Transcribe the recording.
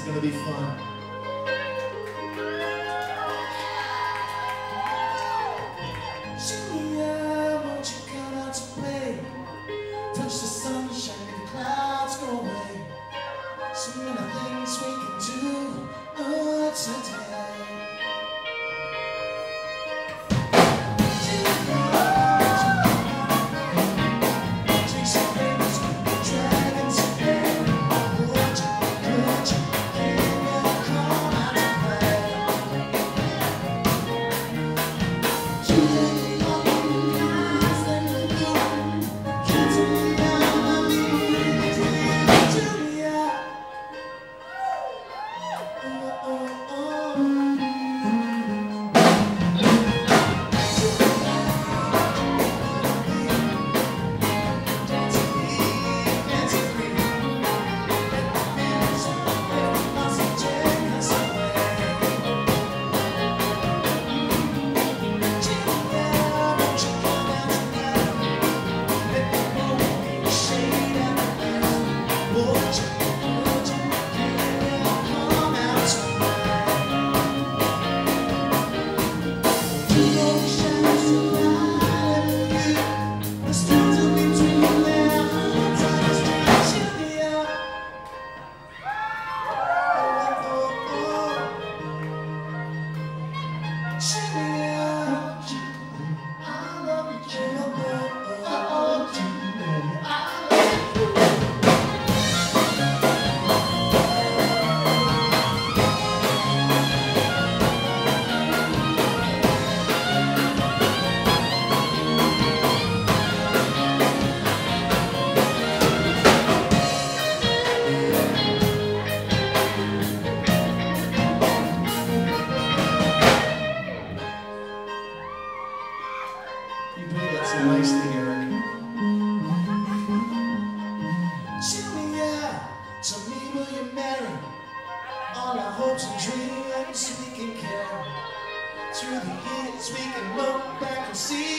It's going to be fun. She so nicely, Eric. Julia, tell me will you marry? All our hopes and dreams we can carry. Through the years we can look back and see